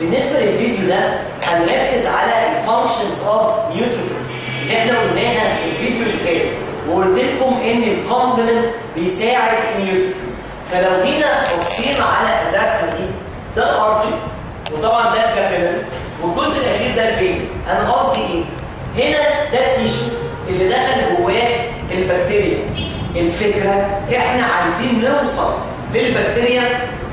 بالنسبة للفيديو ده هنركز على ال functions of neutrophils اللي إحنا قلناها في الفيديو اللي فات وقلت لكم إن ال complement بيساعد ال neutrophils فلو جينا بصينا على الرسمة دي ده ال artery وطبعا ده ال capillary والجزء الأخير ده ال vein أنا قصدي إيه؟ هنا ده ال tissue اللي دخل جواه البكتيريا. الفكرة إحنا عايزين نوصل للبكتيريا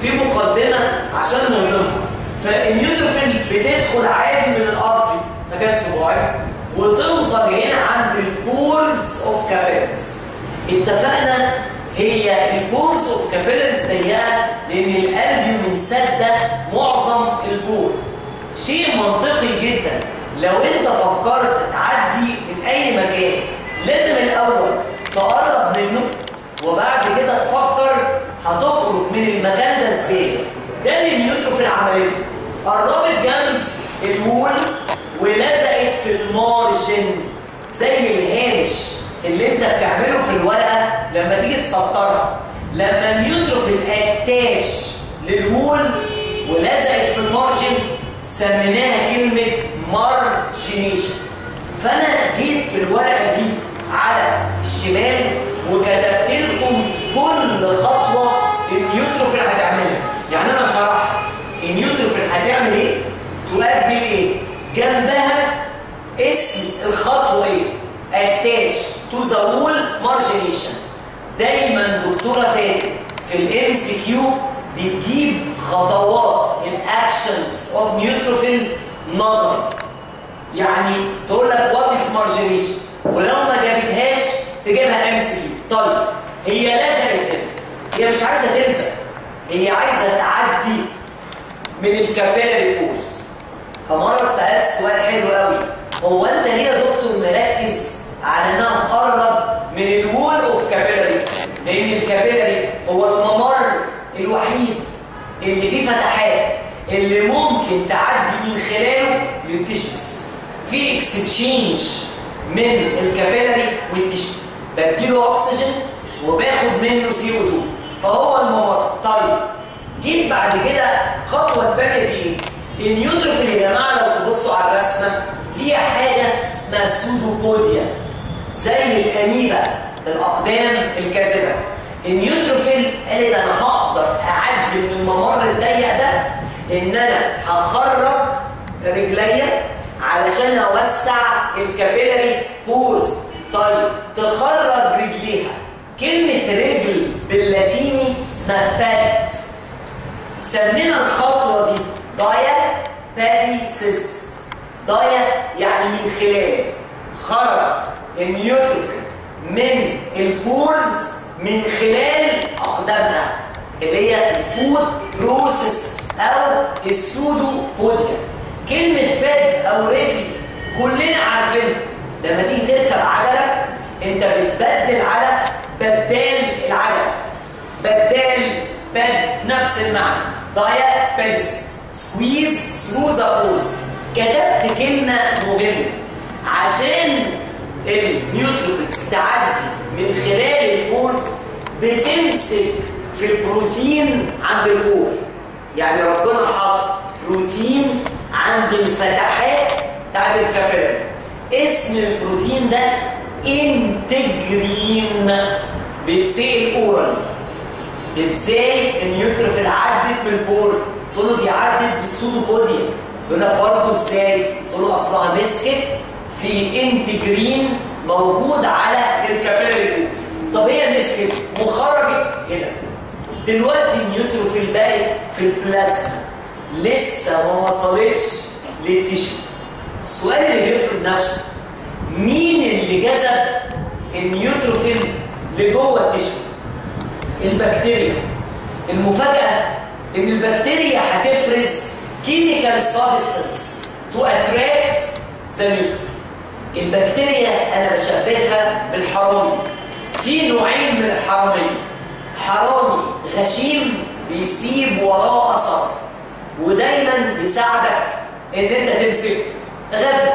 في مقدمة عشان نهضمها فال neutrophil بتدخل عادي من ال artery مكان صباعي وتوصل هنا عند ال pores of capillaries اتفقنا؟ هي ال pores of capillaries ضيقه لأن القلب بنسد معظم ال pore شيء منطقي جدا. لو أنت فكرت تعدي من أي مكان لازم الأول تقرب منه وبعد كده تفكر هتخرج من المكان ده إزاي. ده اللي neutrophil عملته قربت جنب ال wall ولزقت في ال margin زي الهامش اللي انت بتعمله في الورقة لما تيجي تسطرها. لما ال neutrophil attach لل wall ولزقت في ال margin سميناها كلمة margination فأنا جيت في الورقة دي على الشمال وكتبت لكم كل خطوة ال neutrophil هتعملها. يعني أنا شرحت ال neutrophil هتعمل إيه؟ تؤدي لايه جنبها اسم الخطوة إيه attach to the wall margination دايما دكتورة فاتن في ال MCQ بتجيب خطوات ال actions of neutrophil نظري يعني تقول لك what is margination ولو ما جابتهاش تجيبها MCQ طيب هي لزقت هنا هي مش عايزة تلزق هي عايزة تعدي من ال capillary pores فمرة اتسالت سؤال حلو قوي. هو أنت ليه يا دكتور مركز على إنها تقرب من ال wall of capillary لأن ال capillary هو الممر الوحيد اللي فيه فتحات اللي ممكن تعدي من خلاله لل tissues. في اكستشينج من ال capillary وال tissue بديله اكسجين وباخد منه CO2 فهو الممر. طيب جيت بعد كده الخطوه الثانية دي ال neutrophil يا جماعة لو تبصوا على الرسمة ليها حاجة اسمها pseudopodia زي الاميبا الأقدام الكاذبة. ال neutrophil قالت أنا هقدر أعدي من الممر الضيق ده إن أنا هخرج رجليا علشان أوسع ال capillary pores. طيب تخرج رجليها. كلمة رجل باللاتيني اسمها سمينا الخطوة دي. diapedesis dia يعني من خلال. خرج ال neutrophil من ال pores من خلال أقدامها. اللي هي ال foot process أو ال pseudopodia كلمة ped أو رجل كلنا عارفينها. لما تيجي تركب عجلة أنت بتبدل على بدال العجلة. بدال ped نفس المعنى. diapedesis squeeze through the pores كتبت كلمة مهمة. عشان ال neutrophils تعدي من خلال ال pores بتمسك في البروتين عند ال pore. يعني ربنا حط بروتين عند الفتحات بتاعت ال capillary اسم البروتين ده integrin بيتسال oral إزاي ال neutrophil عدت من ال pore تقول له دي عدت بال pseudopodia يقول لك برضه إزاي؟ تقول له اصلها مسكت في integrin موجود على ال capillary طب هي مسكت وخرجت هنا. دلوقتي ال neutrophil بقت في البلازما. لسه ما وصلتش لل tissue. السؤال اللي بيفرض نفسه مين اللي جذب ال neutrophil لجوه ال tissue؟ البكتيريا. المفاجأة إن البكتيريا هتفرز chemical substance to attract the البكتيريا أنا بشبهها بالحرامي. في نوعين من الحراميه حرامي غشيم بيسيب وراه أثر ودايما يساعدك إن أنت تمسكه. غبي.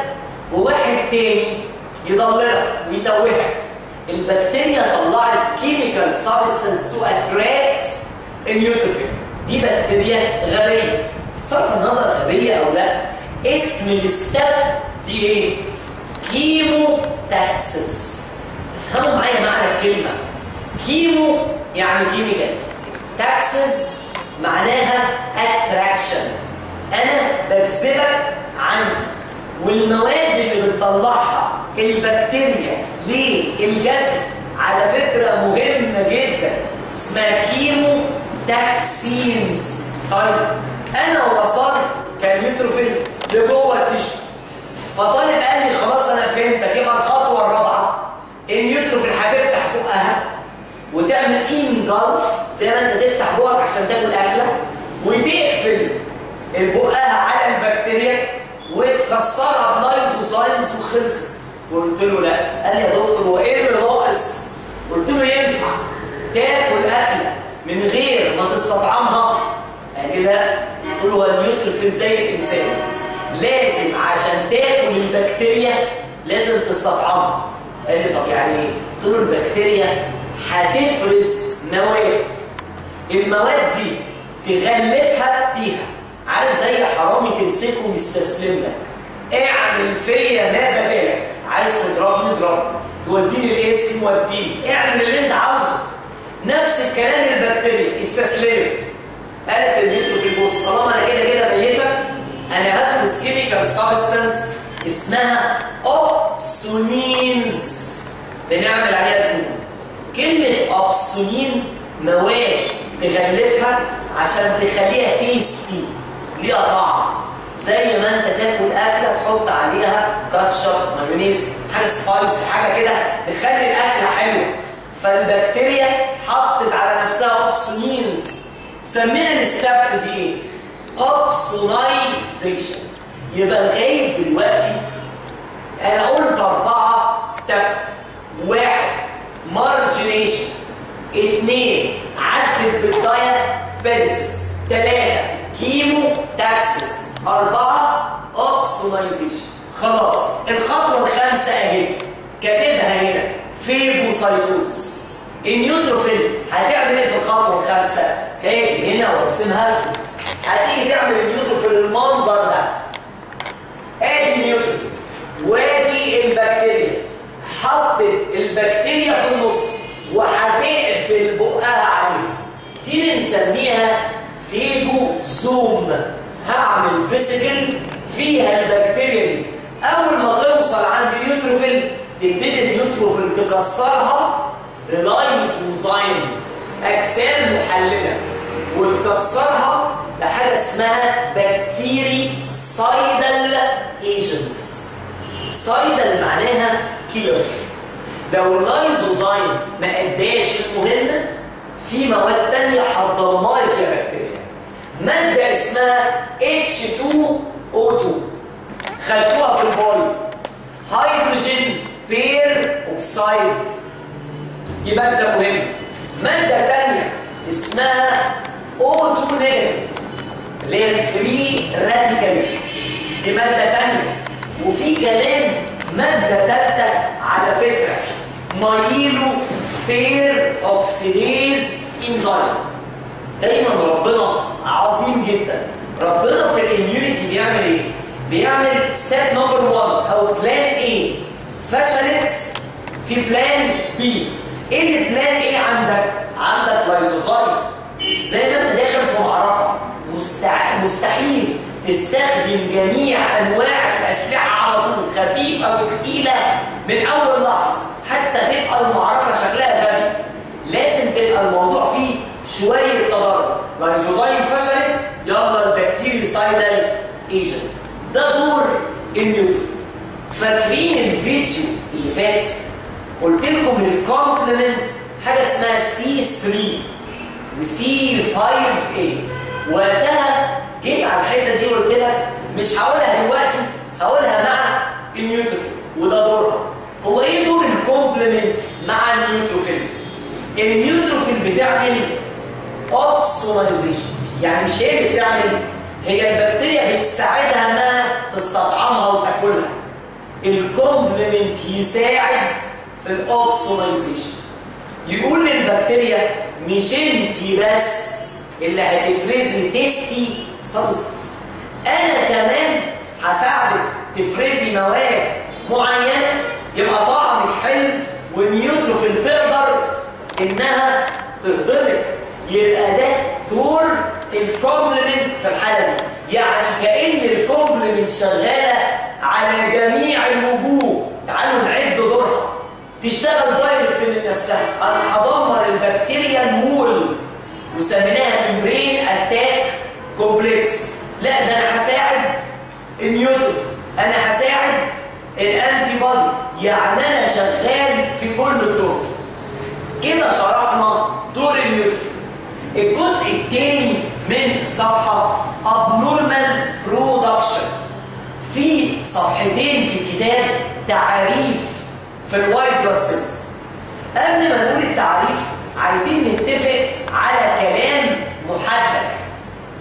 وواحد تاني يضللك ويتوهك. البكتيريا طلعت chemical substance to attract ال neutrophil دي بكتيريا غبية. بصرف النظر غبية أو لا اسم ال step دي إيه؟ chemotaxis افهموا معايا معنى الكلمة. chemo يعني chemical taxis معناها attraction أنا بجذبك عندي. والمواد اللي بتطلعها البكتيريا للجذب على فكرة مهمة جدا. اسمها chemotaxins. طيب أنا وصلت ك neutrophil لجوه ال tissue فطالب قال لي خلاص أنا فهمتك يبقى الخطوة الرابعة ال neutrophil هتفتح بقها وتعمل engulf زي ما أنت تفتح بقك عشان تاكل أكلة وتقفل بقها على البكتيريا وتكسرها ب lysozymes وخلصت. قلت له لا. قال لي يا دكتور هو إيه اللي ناقص؟ قلت له ينفع تاكل أكلة من غير ما تستطعمها؟ قال لي لا. قلت له هو ال neutrophil زي الإنسان. لازم عشان تاكل البكتيريا لازم تستطعمها. قال لي طب يعني إيه؟ قلت له البكتيريا هتفرز مواد. المواد دي تغلفها بيها. عارف زي حرامي تمسكه ويستسلم لك. اعمل فيا ما بدالك عايز تضربني اضربني توديني القسم وديني اعمل اللي انت عاوزه. نفس الكلام البكتيريا استسلمت. قالت لل neutrophil بص طالما أنا كده كده ميتة. أنا هفرز chemical substance اسمها opsonins بنعمل عليها سنون كلمة opsonin مواد تغلفها عشان تخليها tasty ليها طعم. زي ما انت تاكل أكلة تحط عليها كاتشب مايونيز حاجة spice حاجة كده تخلي الأكلة حلوة. فالبكتيريا حطت على نفسها opsonins سمينا ال step دي إيه؟ opsonization يبقى لغاية دلوقتي أنا قلت أربعة step واحد margination اثنين عدت بال diapedesis ثلاثة chemotaxis أربعة opsonization خلاص الخطوة الخامسة أهي. كاتبها هنا phagocytosis. ال neutrophil هتعمل إيه في الخطوة الخامسة؟ هاجي هنا وارسمها لكم هتيجي تعمل ال neutrophil المنظر ده. آدي ال neutrophil وادي البكتيريا. حطت البكتيريا في النص وهتقفل بقها عليه. دي بنسميها phagosome هعمل vesicle فيها البكتيريا دي. أول ما توصل عند ال neutrophil تبتدي ال neutrophil تكسرها ب lysozyme أجسام محللة وتكسرها بحاجه اسمها bactericidal agents cidal معناها killer لو ال lysozyme ما أداش المهمه في مواد تانية هتدمر البكتيريا مادة اسمها H2O2 خدتوها في ال bio hydrogen peroxide دي مادة مهمة مادة تانية اسمها O2 negative اللي هي radicals دي مادة تانية وفي كمان مادة تالتة على فكرة. myeloperoxidase enzyme دايما ربنا عظيم جدا. ربنا في ال immunity بيعمل إيه بيعمل step number 1 أو plan A فشلت في plan B إيه ال plan A عندك عندك lysozyme زي ما انت داخل في معركة. مستع... مستحيل تستخدم جميع أنواع الأسلحة على طول. خفيفة وثقيله من أول لحظة. حتى تبقى المعركة شكلها غبي. لازم تبقى الموضوع فيه شوية تضارب. lysozyme فشلت يلا. cidal agent ده دور النيوتن. فاكرين الفيديو اللي فات؟ قلت لكم ال complement حاجة اسمها C 3 و C 5 a. وقتها جيت على الحتة دي وقلت لك مش هقولها دلوقتي هقولها مع ال neutrophil وده دورها. هو إيه دور ال complement مع ال neutrophil؟ ال neutrophil بتعمل opsonization يعني مش هي اللي بتعمل هي البكتيريا بتساعدها إنها تستطعمها وتاكلها. ال complement يساعد في ال opsonization يقول للبكتيريا مش أنت بس اللي هتفرزي tasty substance. أنا كمان هساعدك تفرزي مواد معينة يبقى طعمك حلو وال neutrophil تقدر إنها تهضمك. يبقى ده دور ال complement يعني كأن ال complement شغالة على جميع الوجوه. تعالوا نعد دورها. تشتغل direct من نفسها. أنا هدمر البكتيريا المول وسميناها membrane attack complex لا ده أنا هساعد ال neutrophil أنا هساعد ال antibody يعني أنا شغال في كل الطرق كده شرحنا دور ال neutrophil الجزء الثاني من الصفحه abnormal production. في صفحتين في الكتاب تعريف في ال white blood قبل ما نقول التعريف عايزين نتفق على كلام محدد.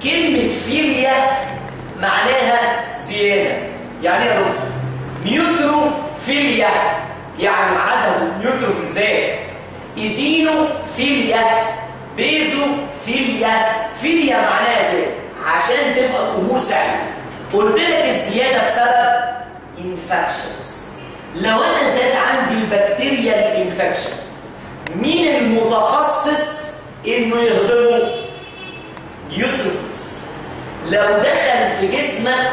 كلمة philia معناها زيادة. يعني يا دكتور neutrophilia يعني عدد ال neutrophil زاد. eosinophilia basophilia philia معناها زاد عشان تبقى الأمور سهلة. قلت لك الزيادة بسبب infections لو أنا زاد عندي البكتيريا ال infection مين المتخصص إنه يهضمه؟ neutrophils لو دخل في جسمك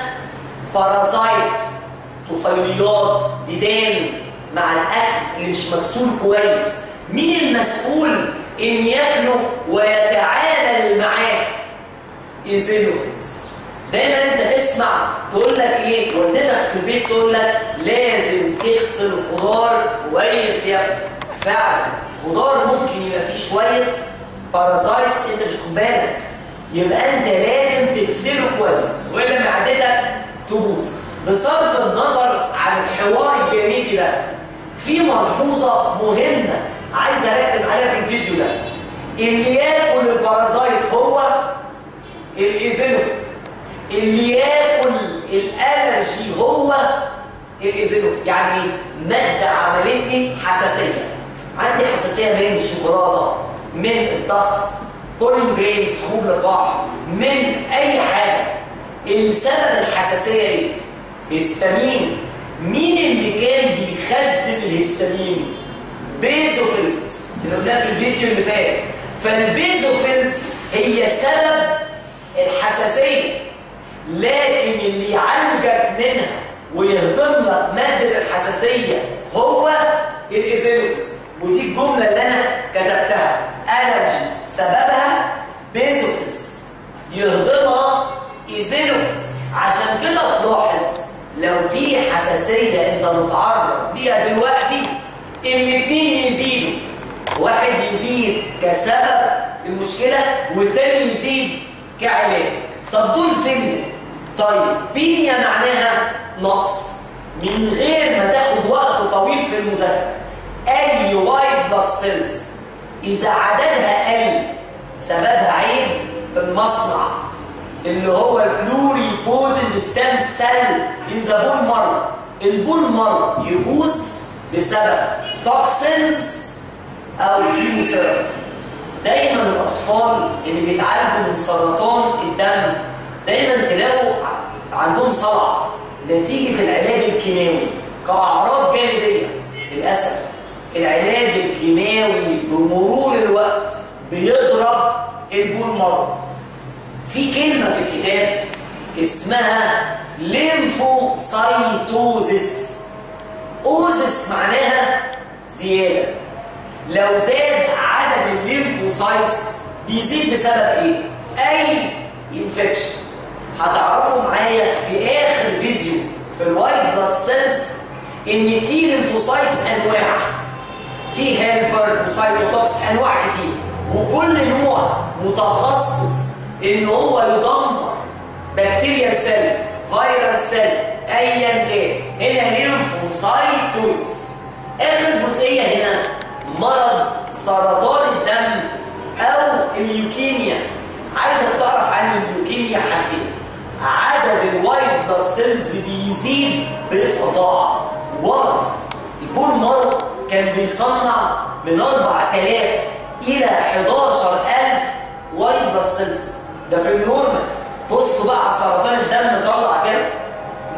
parasite طفيليات ديدان مع الأكل اللي مش مغسول كويس مين المسؤول إن ياكله ويتعامل معاه eosinophils دايما أنت تسمع تقول لك إيه؟ والدتك في البيت تقول لك لازم تغسل الخضار كويس يا فعلا. الخضار ممكن يبقى فيه شوية parasites أنت مش واخد بالك. يبقى أنت لازم تغسله كويس. وإلا معدتك تبوظ. بصرف النظر عن الحوار الجانبي ده. في ملحوظة مهمة. عايز اركز عليها في الفيديو ده. اللي ياكل ال parasite هو ال eosinophil اللي ياكل ال allergy هو ال eosinophil يعني مادة عملت حساسية. عندي حساسية من الشوكولاته من ال dust pollen grains حبوب لقاح من أي حاجة. اللي سبب الحساسية إيه؟ هيستامين مين اللي كان بيخزن الهيستامين basophils. اللي قلناها في الفيديو اللي فات. فال basophils هي سبب الحساسية. لكن اللي يعالجك منها ويهضم لك مادة الحساسية هو ال eosinophils. ودي الجملة اللي أنا كتبتها. allergy. سببها basophils. يهضمها eosinophils. عشان كده تلاحظ لو في حساسية أنت متعرض ليها دلوقتي الاثنين يزيدوا. واحد يزيد كسبب المشكلة والتاني يزيد كعلاج. طب دول فين؟ طيب penia معناها نقص. من غير ما تاخد وقت طويل في المذاكرة. أي white blood cells. إذا عددها قل سببها عيب في المصنع. اللي هو ال pluripotent stem cell. in the bone marrow ال bone marrow يبوظ بسبب toxins أو chemotherapy دايما الأطفال اللي بيتعالجوا من سرطان الدم دايما تلاقوا عندهم صلع نتيجة العلاج الكيماوي. كأعراض جانبية. للأسف العلاج الكيماوي بمرور الوقت بيضرب ال bone marrow في كلمة في الكتاب اسمها lymphocytosis osis معناها زيادة. لو زاد عدد ال lymphocytes بيزيد بسبب إيه؟ أي infection هتعرفوا معايا في آخر فيديو في ال white blood cells إن T lymphocytes أنواع. في helper و cytotoxic أنواع كتير. وكل نوع متخصص إن هو يدمر بكتيريا cell فيروس cell ايا كان. هنا lymphocytosis آخر جزئية هنا مرض سرطان الدم أو الليوكيميا. عايزك تعرف عن الليوكيميا حاجتين عدد ال white blood cells بيزيد بفظاعة. ورا ال bone marrow كان بيصنع من 4000 إلى 11000 white blood cells. ده في ال normal. بصوا بقى على سرطان الدم طلع كام؟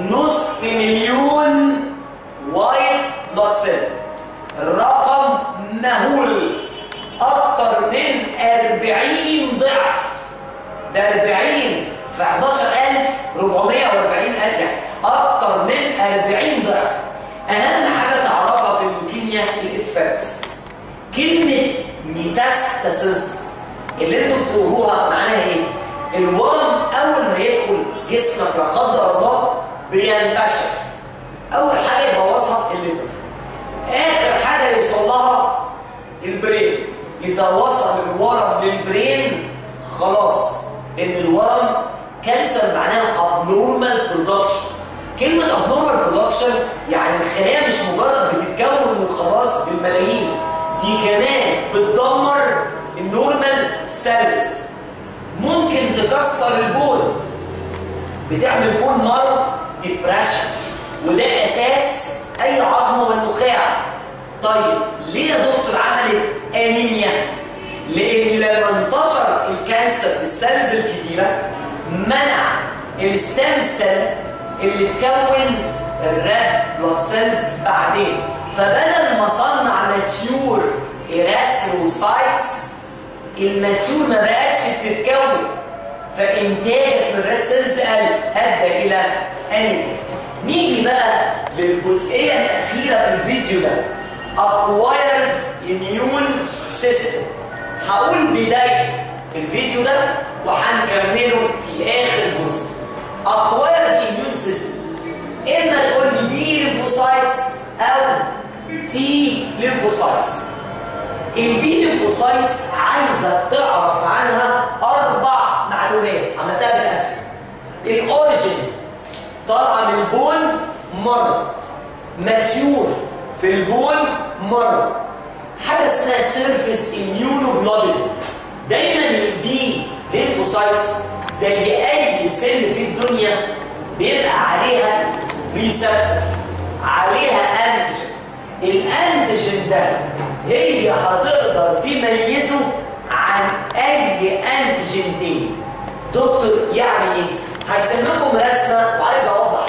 نص مليون white blood cell الرقم مهول. أكتر من 40 ضعف. ده 40 في 11000 440 ألف. يعني أكتر من 40 ضعف. أهم حاجة تعرفها في اللوكيميا ال effects كلمة metastasis اللي أنتوا بتقروها معناها إيه؟ الورم أول ما يدخل جسمك لا قدر الله بينتشر. أول حاجة يبوظها ال liver آخر حاجة يوصل لها ال brain إذا وصل الورم لل brain خلاص. إن الورم cancer معناها abnormal production. كلمة abnormal production يعني الخلايا مش مجرد بتتكون وخلاص بالملايين. دي كمان بتدمر ال normal cells ممكن تكسر ال bone. بتعمل bone marrow depression وده أساس أي عظم والنخاع طيب ليه يا دكتور عملت انيميا لأن لما انتشر ال cancer ال cells الكتيرة منع ال stem cell اللي تكون ال red blood cells بعدين. فبدل ما صنع mature erythrocytes ال mature ما بقتش بتتكون فانتاجك من cells قل. ادى إلى انيميا نيجي بقى للجزئية الأخيرة في الفيديو ده. Acquired immune system. هقول بداية في الفيديو ده وهنكمله في آخر جزء. Acquired immune system. اما تقول لي B lymphocytes أو T lymphocytes ال B lymphocytes عايزة تعرف عنها أربع معلومات. عملتها بالاسم ال origin طالعة من ال bone marrow mature في ال bone marrow. حاجة اسمها surface immunoglobulin دايما ال B lymphocytes زي أي cell في الدنيا بيبقى عليها receptor عليها antigen ال antigen ده هي هتقدر تميزه عن أي antigen تاني. دكتور يعني إيه؟ هرسم لكم رسمة وعايز أوضح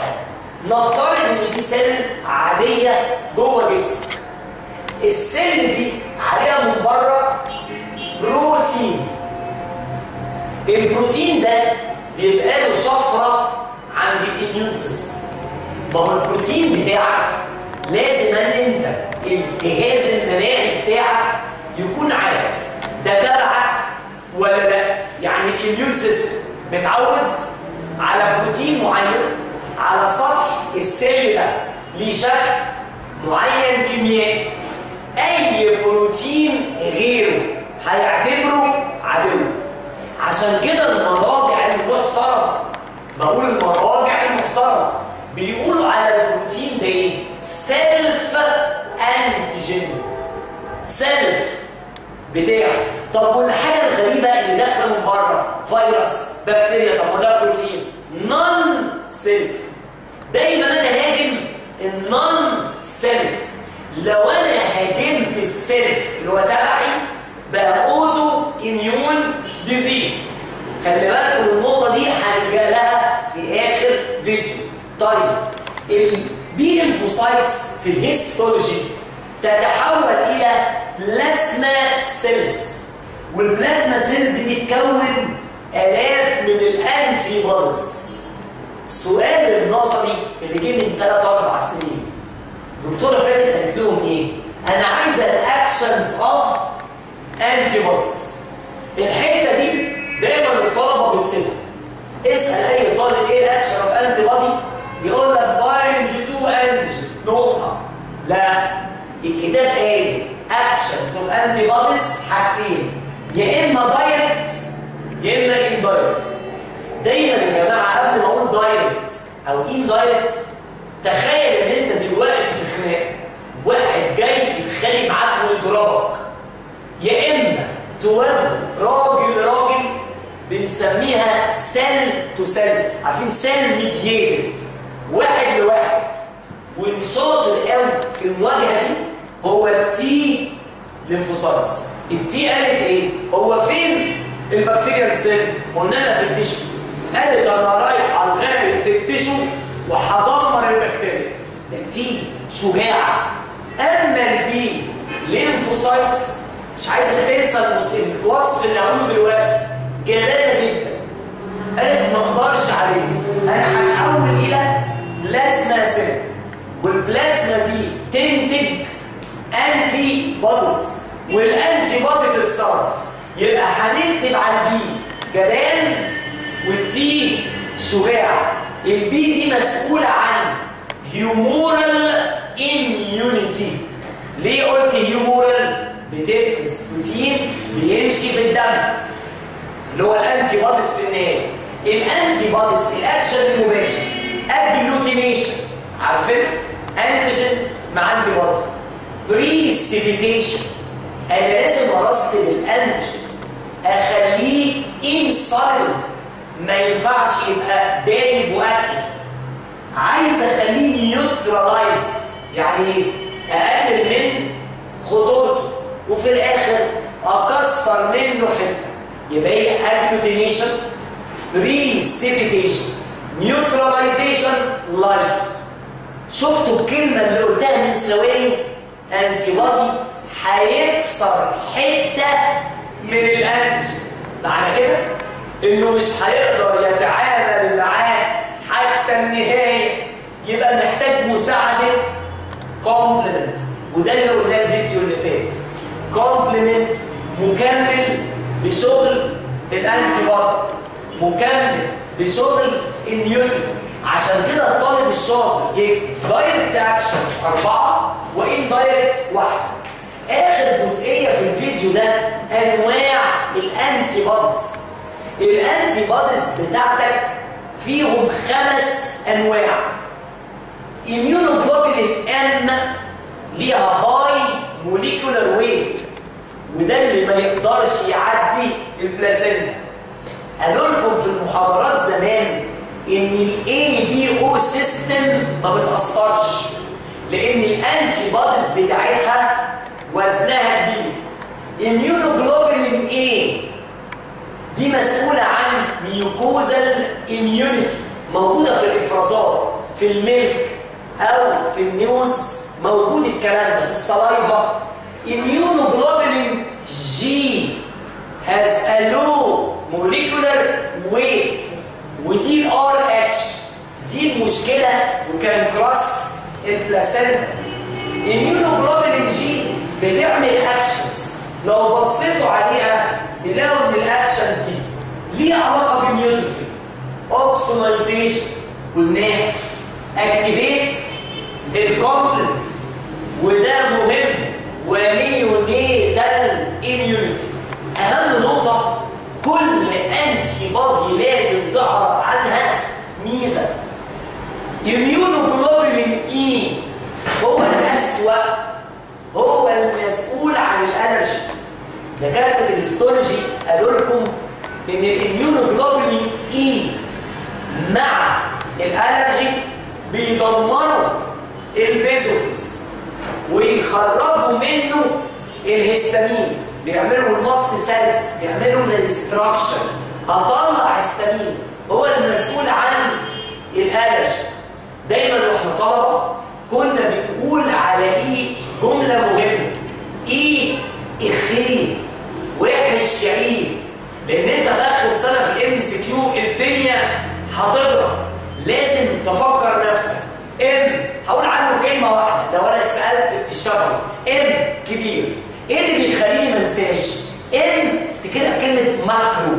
نفترض cell عادية جوه جسمك ال cell دي عليها من بره بروتين. البروتين ده بيبقى له شفرة عند ال immune system. ما هو البروتين بتاعك لازم أن أنت الجهاز المناعي بتاعك يكون عارف ده تبعك ولا لأ. يعني ال immune system متعود على بروتين معين على سطح ال cell ده ليه شكل معين كيميائي. أي بروتين غيره هيعتبره عدو. عشان كده المراجع المحترمة بقول المراجع المحترمة بيقولوا على البروتين ده إيه؟ self antigen. self بتاعه. طب والحاجة الغريبة اللي داخلة من بره؟ فيروس بكتيريا طب ما ده بروتين. non-self دايما أنا هاجم ال non-self لو أنا هاجمت ال self اللي هو تبعي بقى autoimmune disease خلي بالكم النقطة دي هنلجا لها في آخر فيديو. طيب ال B lymphocytes في ال histology تتحول إلى plasma cells وال plasma cells دي تكون آلاف من ال antibodies السؤال النظري اللي جه من 3 4 سنين. دكتورة فاتت قالت لهم إيه؟ أنا عايزة ال actions of anti الحتة دي دايما الطلبة بتسيبها. اسأل أي طالب إيه ال action of antibody يقول لك bind to antigen نقطة. لا. الكتاب قال actions of antibodies حاجتين. يا إما direct يا إما indirect دايما يا جماعة قبل ما أقول direct أو indirect تخيل إن أنت دلوقتي في خناقه واحد جاي يتخانق معاك ويضربك يا إما تواجه راجل لراجل بنسميها cell to cell عارفين cell mediated واحد لواحد. والشاطر قوي في المواجهة دي هو ال T lymphocytes ال T قالت إيه هو فين؟ البكتيريا cell قلنا لها في ال tissue قالت أنا رايح على الغابه تكتشف وهدمر البكتيريا. ده T شجاعة. أما ال B lymphocytes مش عايزك تنسى الوصف اللي هقوله دلوقتي. جبانة جدا. قالت ما أقدرش عليه. أنا هتحول إلى plasma cell. والبلازما دي تنتج antibodies وال antibody تتصرف. يبقى هنكتب على ال B جبان وال T شجاع. ال B دي مسؤولة عن humoral immunity ليه قلت humoral بتفرز بروتين بيمشي في الدم. اللي هو ال antibodies في النهاية. ال antibodies ال action المباشر. agglutination عارفين؟ antigen مع antibody precipitation أنا لازم ارسب ال antigen أخليه insoluble ما ينفعش يبقى دايب و active عايز أخليه neutralized يعني إيه؟ أقلل من خطورته. وفي الآخر أكسر منه حتة. يبقى هي agglutination precipitation neutralization lysis شفتوا الكلمة اللي قلتها من ثواني؟ antibody هيكسر حتة من ال antigen معنى كده؟ إنه مش هيقدر يتعامل معاه حتى النهاية. يبقى محتاج مساعدة complement وده اللي قلناه الفيديو اللي فات. complement مكمل لشغل ال antibody مكمل لشغل ال neutrophil عشان كده الطالب الشاطر يكتب direct actions أربعة و indirect واحدة. آخر جزئية في الفيديو ده أنواع ال antibodies ال antibodies بتاعتك فيهم خمس أنواع. immunoglobulin M ليها high molecular weight وده اللي ما يقدرش يعدي ال placenta قالوا لكم في المحاضرات زمان إن ال ABO system ما بتأثرش لأن ال antibodies بتاعتها وزنها كبير. immunoglobulin دي مسؤولة عن mucosal immunity موجودة في الإفرازات في ال milk أو في ال nose موجود الكلام ده في ال saliva. Immunoglobulin has a low molecular weight ودي الار اتش دي المشكلة و can cross ال placenta immunoglobulin G بتعمل actions لو بصيتوا عليها تلاقوا ان ال actions دي ليها علاقة بال neutrophil opsonization قلناها activate ال complement وده مهم. و neonatal immunity أهم نقطة كل antibody لازم تعرف عنها ميزة. Immunoglobulin E هو الاسوأ هو المسؤول عن ال allergy دكاتره ال histology قالوا لكم إن ال immunoglobulin E مع ال allergy بيدمروا ال basophils ويخرجوا منه الهستامين. بيعملوا ال mast cells بيعملوا زي destruction اطلع هستامين. هو المسؤول عن ال allergy. دايما وإحنا طلبة كنا بنقول على ال E؟ جملة مهمة. E وحش شرير لأن أنت داخل السنة في ال MCQ الدنيا هتضرب. لازم تفكر نفسك. M هقول عنه كلمة واحدة. لو أنا اتسألت في الشفوي M كبير. إيه اللي بيخليني ما انساش؟ M افتكرها بكلمة macro.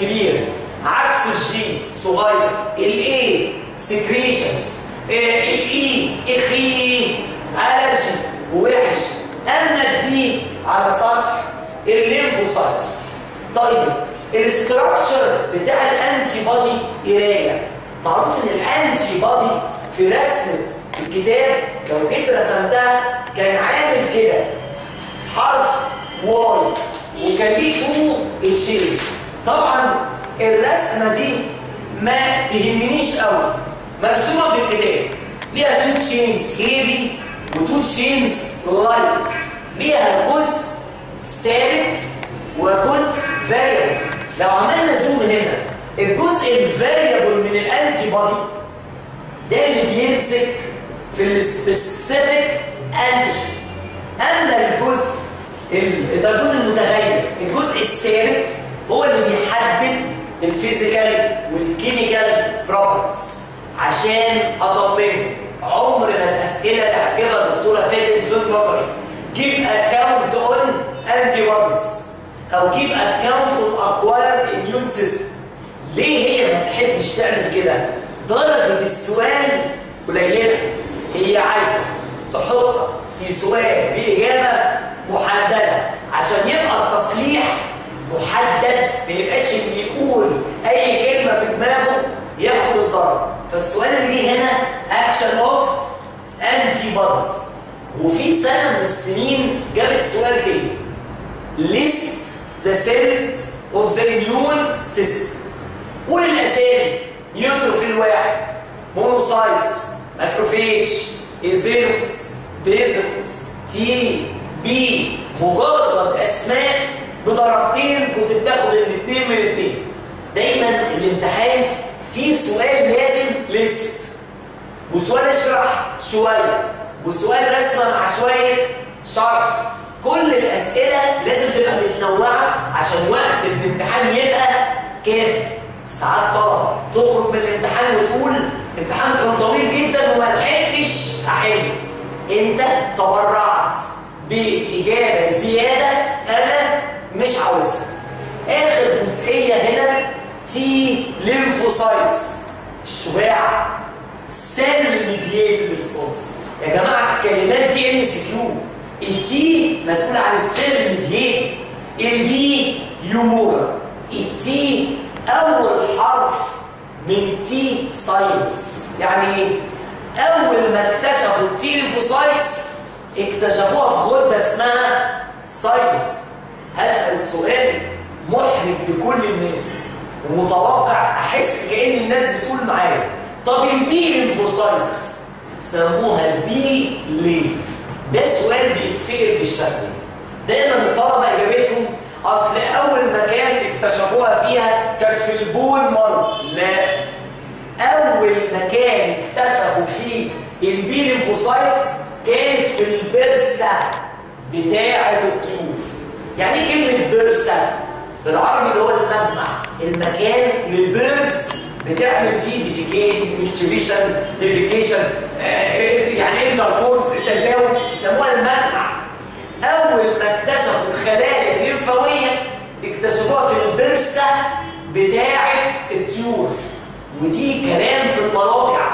كبير. عكس ال G صغير. ال A secretions ال E allergy ووحش أما ال D على سطح. ال lymphocytes. طيب ال structure بتاع ال antibody قراية. معروف إن ال antibody في رسمة الكتاب لو جيت رسمتها كان عامل كده. حرف Y وكان ليه two edges طبعا الرسمة دي ما تهمنيش قوي مرسومة في الكتاب. ليها two chains heavy و two chains light ليها جزء ثابت وجزء variable لو عملنا zoom هنا الجزء ال variable من ال antibody ده اللي بيمسك في ال specific antigen أما الجزء ال... ده الجزء المتغير الجزء الثابت هو اللي بيحدد ال physical وال chemical properties عشان اطمنه عمر ما الأسئلة اللي هتجيبها الدكتوره فاتن في النظري give account on antibodies. أو give account on acquired immune system. ليه هي ما تحبش تعمل كده؟ درجه السؤال قليلة. هي عايزة تحطك في سؤال بإجابة محددة عشان يبقى التصليح محدد. ما يبقاش اللي يقول أي كلمة في دماغه ياخد الضرب. فالسؤال اللي جه هنا action of antibodies وفي سنة من السنين جابت سؤال تاني. list the cells of the immune system قول الأسامي. neutrophil واحد monocytes macrophage eosinophils basophils T B مجرد أسماء بدرجتين كنت بتاخد الاثنين من الاثنين دايما الامتحان فيه سؤال لازم ليست وسؤال أشرح شوية. وسؤال رسمه مع شوية شرح. كل الأسئلة لازم تبقى متنوعة عشان وقت الامتحان يبقى كافي. ساعات طلبة تخرج من الامتحان وتقول الامتحان كان طويل جدا وما لحقتش أحل أنت تبرعت بإجابة زيادة أنا مش عاوزها. آخر جزئية هنا T lymphocytes الشجاع cell mediated response يا جماعة الكلمات دي MCQ ال T مسؤول عن ال cell mediated ال B humoral ال T أول حرف من ال thymus. يعني إيه أول ما اكتشفوا ال T lymphocytes اكتشفوها في غده اسمها ساينس. هسأل السؤال محرج لكل الناس ومتوقع أحس كأن الناس بتقول معايا. طب ال B lymphocytes سموها ال B ليه؟ ده سؤال بيتسال في الشفوي دايما الطلبه اجابتهم اصل اول مكان اكتشفوها فيها كانت في البول مر لا. أول مكان اكتشفوا فيه ال B lymphocytes كانت في ال bursa بتاعة الطيور. يعني إيه كلمة bursa بالعربي اللي هو المجمع. المكان اللي ال birds بتعمل فيه defecation defecation يعني intercourse التزاوج يسموها المجمع أول ما اكتشفوا الخلايا الليمفاوية اكتشفوها في ال bursa بتاعة الطيور. ودي كلام في المراجع.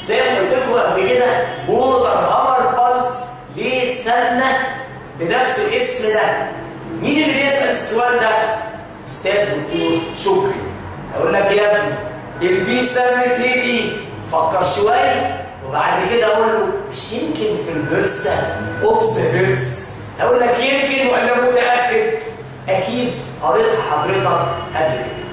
زي ما قلت لكم قبل كده water hammer pulse ليه اتسمى بنفس الاسم ده؟ مين اللي بيسأل السؤال ده؟ أستاذ دكتور شكري. أقول لك يا ابني ال B اتسمت ليه دي فكر شوية. وبعد كده أقول له مش يمكن في ال bursa of the birds أقول لك يمكن ولا متأكد؟ أكيد قريتها حضرتك قبل كده.